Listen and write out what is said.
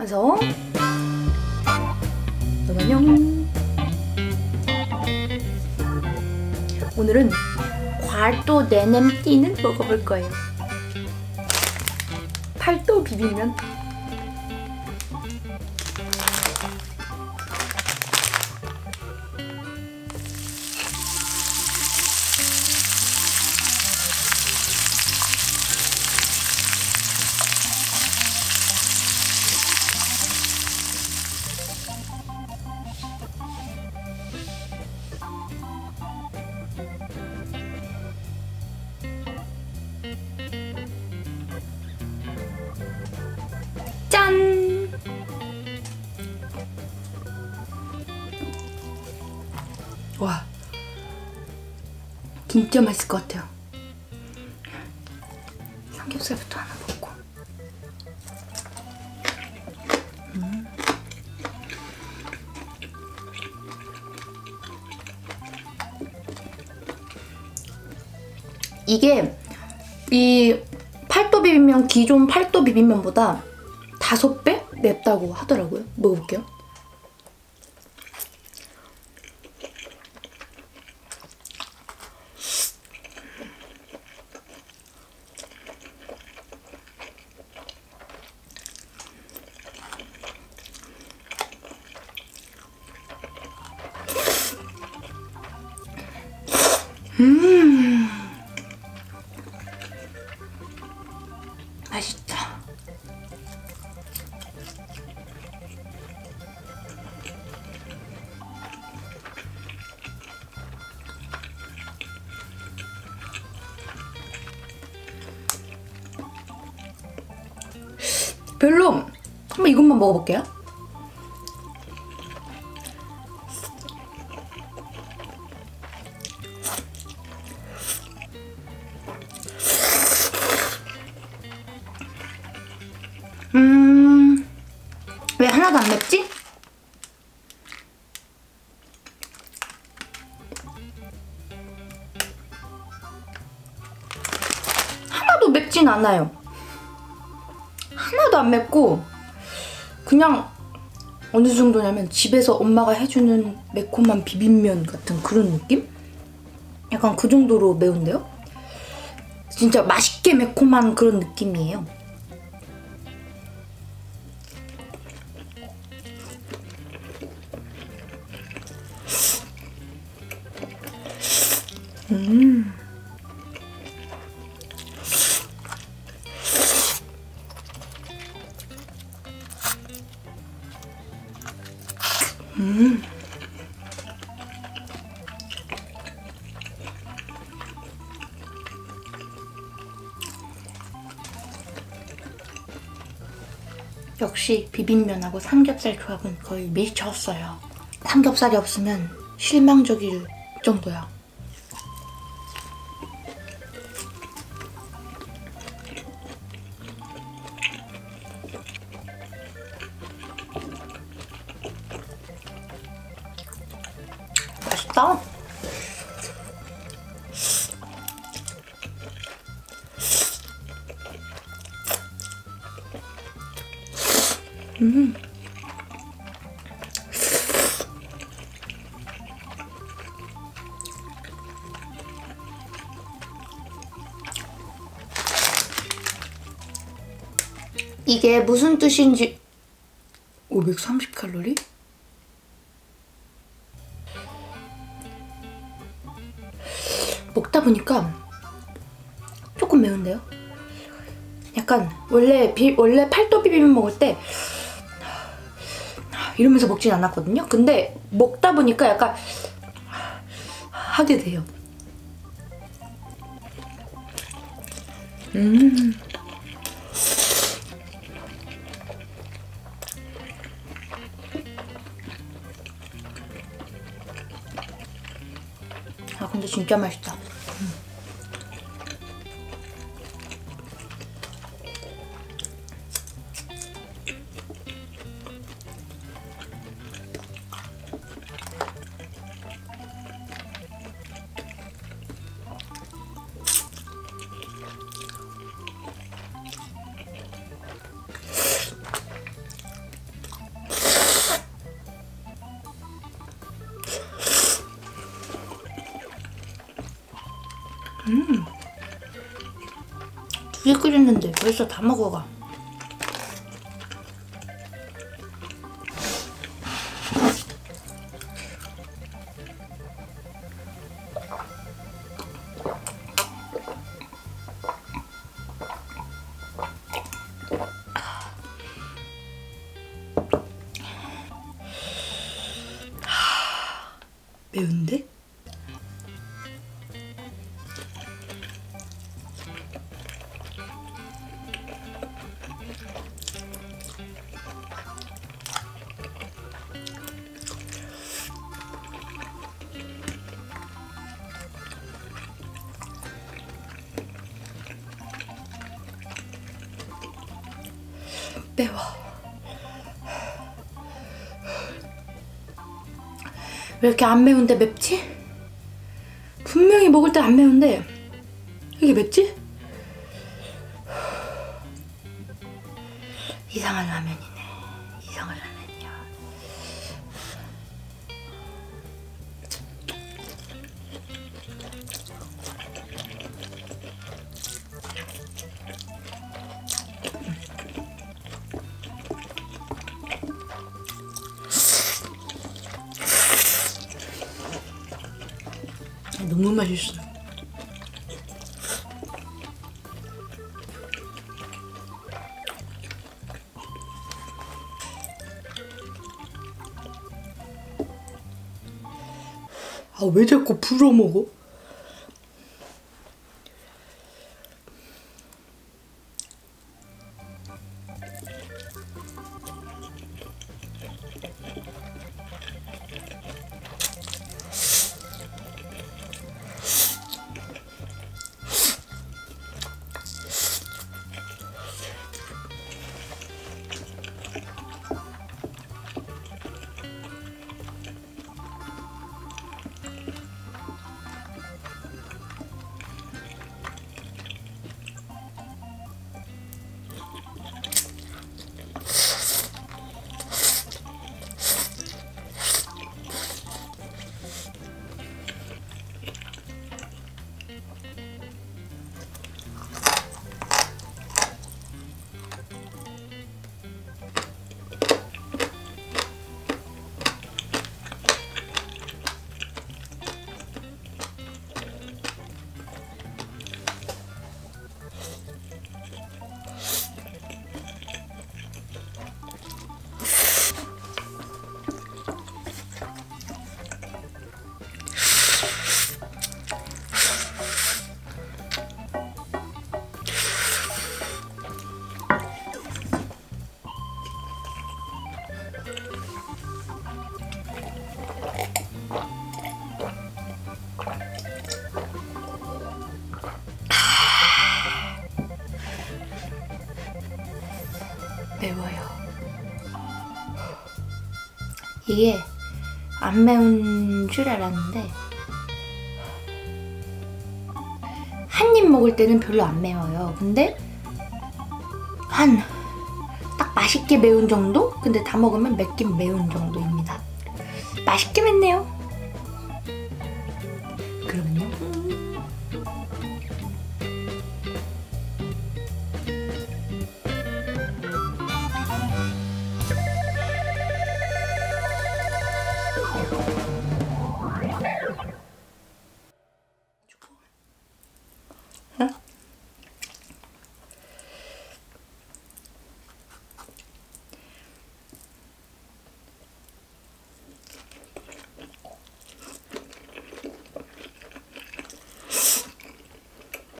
완성. 안녕. 오늘은 과도 내냄띠는 먹어볼 거예요. 팔도 비비면 진짜 맛있을 것 같아요. 삼겹살부터 하나 먹고. 음. 이게 이 팔도 비빔면 기존 팔도 비빔면보다 다섯 배 맵다고 하더라고요. 먹어볼게요. 음, 맛있다. 별로 한번 이것만 먹어볼게요. 맵진 않아요. 하나도 안 맵고 그냥 어느 정도냐면 집에서 엄마가 해주는 매콤한 비빔면 같은 그런 느낌? 약간 그 정도로 매운데요? 진짜 맛있게 매콤한 그런 느낌이에요. 음. 음. 역시 비빔면하고 삼겹살 조합은 거의 미쳤어요. 삼겹살이 없으면 실망적일 정도야. 맛있다. 음. 이게 무슨 뜻인지 530 칼로리? 먹다 보니까 조금 매운데요? 약간 원래 비, 원래 팔도 비빔면 먹을 때 이러면서 먹진 않았거든요. 근데 먹다 보니까 약간 하게 돼요. 음. 아 근데 진짜 맛있다. 그게 끓였는데 벌써 다 먹어가. 매운데? 매워. 왜 이렇게 안 매운데 맵지? 분명히 먹을 때 안 매운데 이게 맵지? 이상한 라면이 너무 맛있어. 아, 왜 자꾸 불어 먹어? 이게 안 매운 줄 알았는데 한 입 먹을 때는 별로 안 매워요. 근데 한 딱 맛있게 매운 정도? 근데 다 먹으면 맵긴 매운 정도입니다. 맛있게 맵네요. あ。